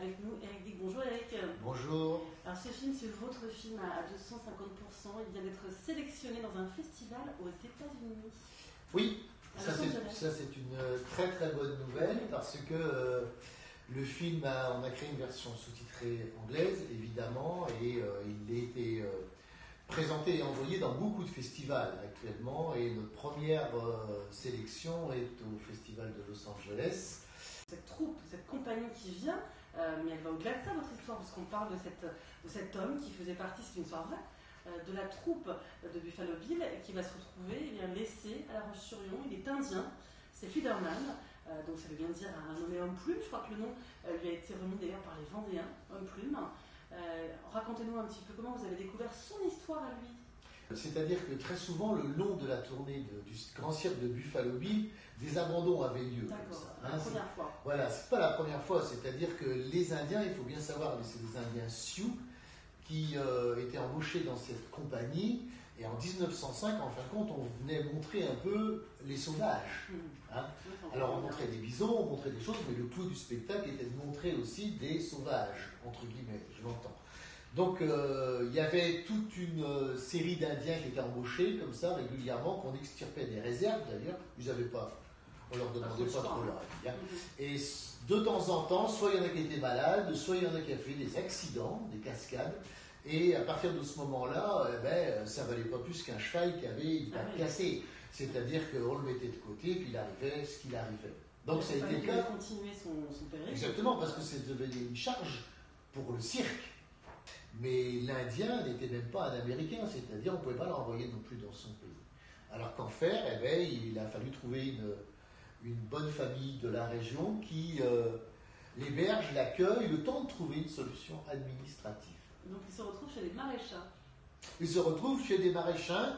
avec nous Eric Dick. Bonjour Eric. Bonjour. Alors ce film, c'est votre film à 250%. Il vient d'être sélectionné dans un festival aux États-Unis. Oui, ça c'est une euh, très très bonne nouvelle parce que euh, le film, a, on a créé une version sous-titrée anglaise évidemment et euh, il a été présenté et envoyé dans beaucoup de festivals actuellement et notre première sélection est au festival de Los Angeles cette troupe, cette compagnie qui vient, mais elle va au-delà de ça, votre histoire, parce qu'on parle de, cet homme qui faisait partie, c'est une histoire vraie, euh, de la troupe de Buffalo Bill, qui va se retrouver eh laissé à La Roche-sur-Yon. Il est indien, c'est Fiederman, euh, donc ça veut bien dire un nommé homme plume. Je crois que le nom lui a été remis d'ailleurs par les Vendéens, homme plume. Racontez-nous un petit peu comment vous avez découvert son histoire à lui. C'est-à-dire que très souvent, le long de la tournée du grand cirque de Buffalo Bill, des abandons avaient lieu. D'accord, la hein, première fois. Voilà, c'est pas la première fois. C'est-à-dire que les Indiens, il faut bien savoir, c'est des Indiens Sioux qui euh, étaient embauchés dans cette compagnie. Et en 1905, en fin de compte, on venait montrer un peu les sauvages. Mmh. Hein. Alors on montrait des bisons, on montrait des choses, mais le tout du spectacle était de montrer aussi des sauvages, entre guillemets, je l'entends. Donc euh, il y avait toute une euh, série d'Indiens qui étaient embauchés comme ça régulièrement, qu'on extirpait des réserves d'ailleurs. Ils n'avaient pas, on leur demandait pas trop leur avis. Hein. Et de temps en temps, soit il y en a qui étaient malades, soit il y en a qui avaient fait des accidents, des cascades. Et à partir de ce moment-là, eh ben, ça valait pas plus qu'un cheval qui avait une patte ah cassée. C'est-à-dire qu'on le mettait de côté, puis il arrivait ce qu'il arrivait. Donc ça a été le cas. continuer son, son périple. Exactement, parce que c'est devenu une charge pour le cirque. Mais l'Indien n'était même pas un Américain, c'est-à-dire on ne pouvait pas l'envoyer non plus dans son pays. Alors qu'en faire, eh ben, il a fallu trouver une, une, bonne famille de la région qui euh, l'héberge, l'accueille, le temps de trouver une solution administrative. Donc il se retrouve chez des maréchins. Il se retrouve chez des maréchins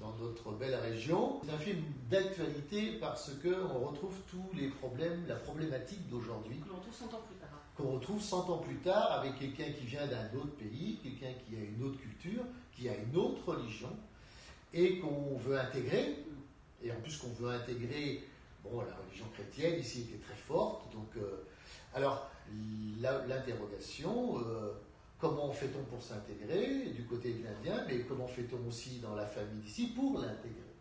dans notre belle région. C'est un film d'actualité parce qu'on retrouve tous les problèmes, la problématique d'aujourd'hui. Qu'on retrouve 100 ans plus tard. Qu'on retrouve 100 ans plus tard avec quelqu'un qui vient d'un autre pays, quelqu'un qui a une autre culture, qui a une autre religion, et qu'on veut intégrer. Et en plus qu'on veut intégrer, bon, la religion chrétienne ici était très forte, donc... Euh, alors, l'interrogation... Euh, Comment fait-on pour s'intégrer du côté de l'Indien, mais comment fait-on aussi dans la famille d'ici pour l'intégrer?